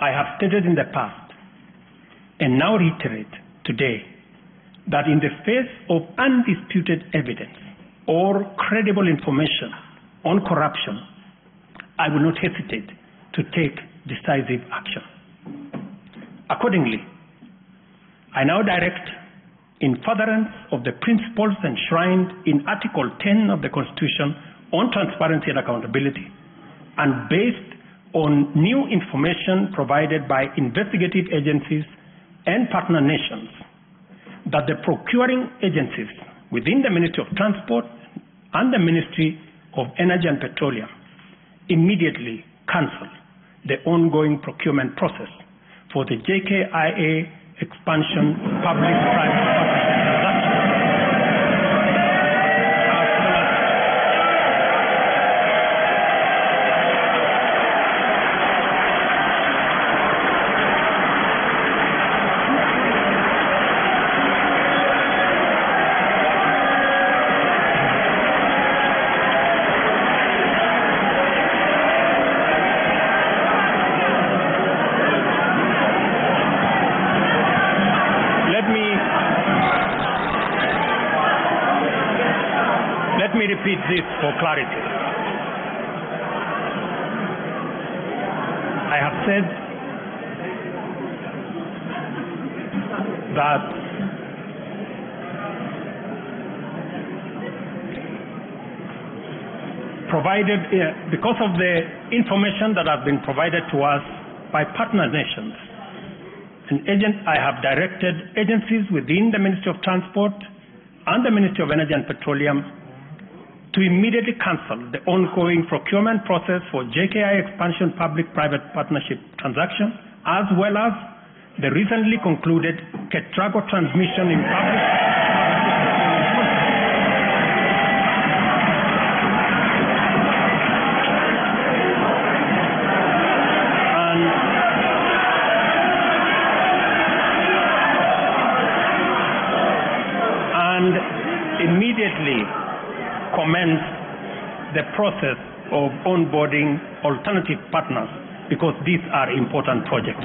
I have stated in the past and now reiterate today that in the face of undisputed evidence or credible information on corruption, I will not hesitate to take decisive action. Accordingly, I now direct, in furtherance of the principles enshrined in Article 10 of the Constitution on transparency and accountability, and based on new information provided by investigative agencies and partner nations, that the procuring agencies within the Ministry of Transport and the Ministry of Energy and Petroleum immediately cancel the ongoing procurement process for the JKIA expansion public-private let me repeat this for clarity. I have said that provided uh, because of the information that has been provided to us by partner nations an agent, I have directed agencies within the Ministry of Transport and the Ministry of Energy and Petroleum to immediately cancel the ongoing procurement process for JKI expansion public-private partnership transaction, as well as the recently concluded KETRACO transmission in public. And immediately commence the process of onboarding alternative partners because these are important projects.